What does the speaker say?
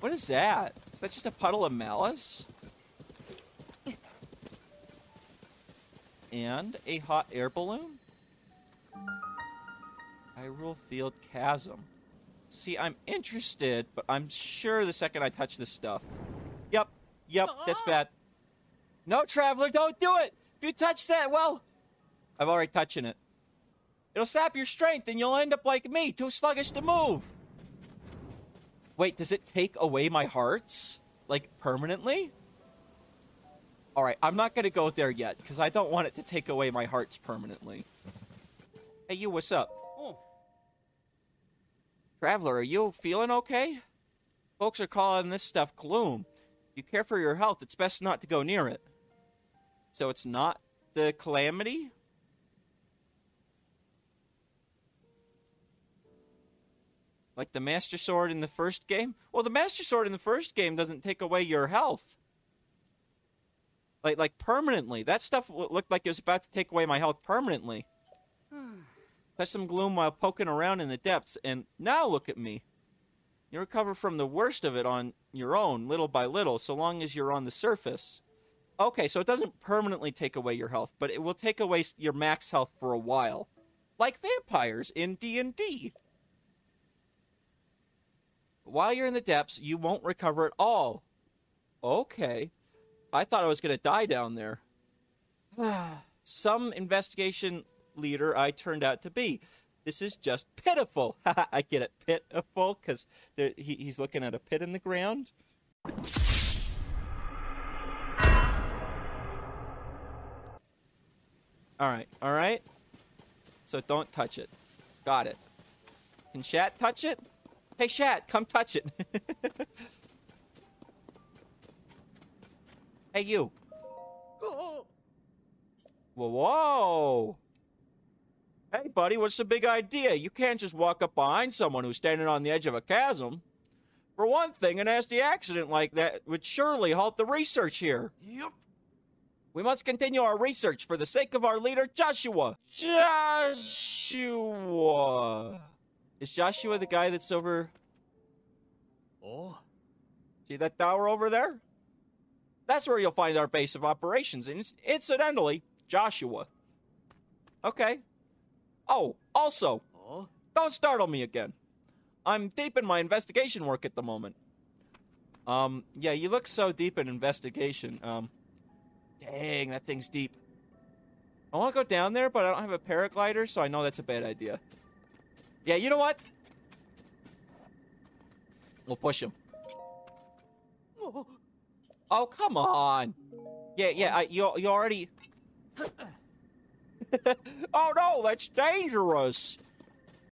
What is that? Is that just a puddle of malice? And a hot air balloon? Hyrule Field Chasm. See, I'm interested, but I'm sure the second I touch this stuff. Yep, yep, that's bad. No, Traveler, don't do it! If you touch that, well... I'm already touching it. It'll sap your strength and you'll end up like me, too sluggish to move. Wait, does it take away my hearts? Like, permanently? Alright, I'm not gonna go there yet, because I don't want it to take away my hearts permanently. Hey, you, what's up? Oh. Traveler, are you feeling okay? Folks are calling this stuff gloom. If you care for your health, it's best not to go near it. So it's not the calamity? Like the Master Sword in the first game? Well, the Master Sword in the first game doesn't take away your health. Like, like permanently. That stuff looked like it was about to take away my health permanently. Touch some gloom while poking around in the depths, and now look at me. You recover from the worst of it on your own, little by little, so long as you're on the surface. Okay, so it doesn't permanently take away your health, but it will take away your max health for a while, like vampires in D&D. While you're in the depths, you won't recover at all. Okay. I thought I was going to die down there. Some investigation leader I turned out to be. This is just pitiful. I get it, pitiful, because he, he's looking at a pit in the ground. All right, all right. So don't touch it. Got it. Can Shat touch it? Hey, Shat, come touch it. hey, you. Whoa, whoa. Hey, buddy, what's the big idea? You can't just walk up behind someone who's standing on the edge of a chasm. For one thing, a nasty accident like that would surely halt the research here. Yep. We must continue our research for the sake of our leader, Joshua. Joshua. Is Joshua the guy that's over. Oh. See that tower over there? That's where you'll find our base of operations, and it's, incidentally, Joshua. Okay. Oh, also, Oh. don't startle me again. I'm deep in my investigation work at the moment. Um, yeah, you look so deep in investigation. Um, dang, that thing's deep. I want to go down there, but I don't have a paraglider, so I know that's a bad idea. Yeah, you know what? We'll push him. Oh. Come on. Yeah, yeah, I, you, you already... oh no, that's dangerous.